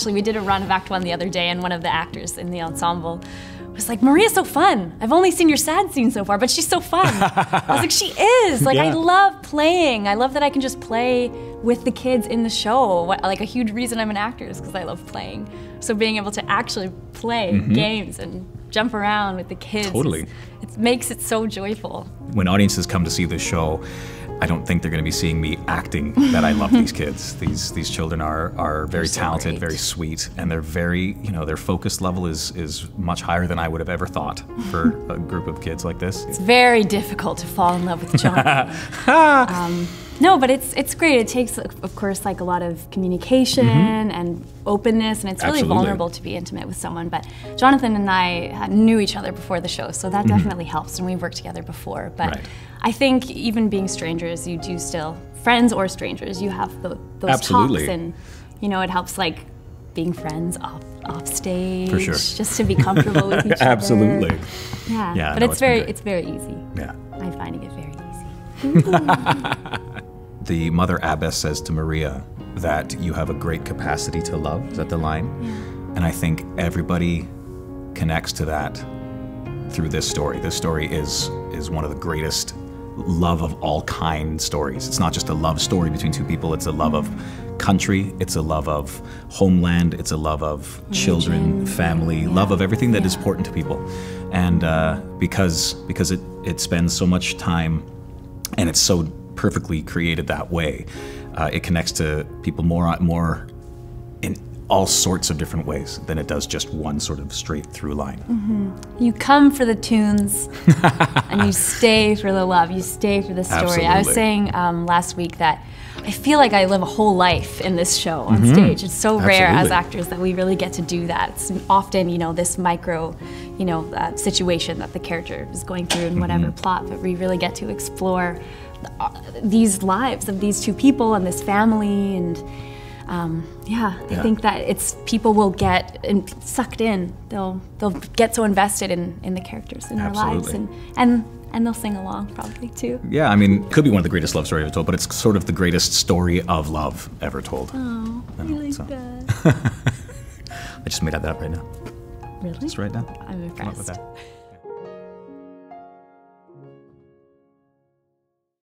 actually, we did a run of Act One the other day, and one of the actors in the ensemble was like, Maria's so fun. I've only seen your sad scene so far, but she's so fun. I was like, she is. Like, I love playing. I love that I can just play with the kids in the show. What, like, a huge reason I'm an actor is because I love playing. So being able to actually play mm-hmm. games and jump around with the kids, Totally. it makes it so joyful. when audiences come to see this show, I don't think they're going to be seeing me acting that I love these kids. These these children are are very so talented, great. very sweet, and they're very you know their focus level is is much higher than I would have ever thought for a group of kids like this. It's very difficult to fall in love with Jonathan. um, no, but it's it's great. It takes, of course, like a lot of communication mm-hmm. and openness, and it's really. Absolutely. vulnerable to be intimate with someone. But Jonathan and I knew each other before the show, so that mm-hmm. definitely helps, and we've worked together before. But. Right. I think even being strangers, you do still friends or strangers, you have the, those Absolutely. talks, and you know it helps like being friends off off stage, sure. just to be comfortable with each other. Absolutely, Yeah, Yeah, but no, it's, it's very it's very easy. yeah. I'm finding it very easy. The mother abbess says to Maria that you have a great capacity to love. Is that the line? And I think everybody connects to that through this story. This story is is one of the greatest love of all kind stories. It's not just a love story between two people. It's a love of country. It's a love of homeland. It's a love of children, family, love of everything that is important to people. And uh, because because it it spends so much time and it's so perfectly created that way. Uh, it connects to people more more in all sorts of different ways than it does just one sort of straight through line. You come for the tunes, and you stay for the love. You stay for the story. I was saying um, last week that I feel like I live a whole life in this show on stage. It's so rare as. Actors that we really get to do that. It's often, you know, this micro, you know, uh, situation that the character is going through in whatever Mm-hmm. plot, but we really get to explore uh, these lives of these two people and this family and. Um, yeah, I think that it's people will get sucked in. They'll they'll get so invested in, in the characters in their lives and, and and they'll sing along probably too. Yeah, I mean, it could be one of the greatest love stories ever told, but it's sort of the greatest story of love ever told. Oh, I know, like so- that. I just made that up right now. Really? Just right now. I'm Come up with impressed. that.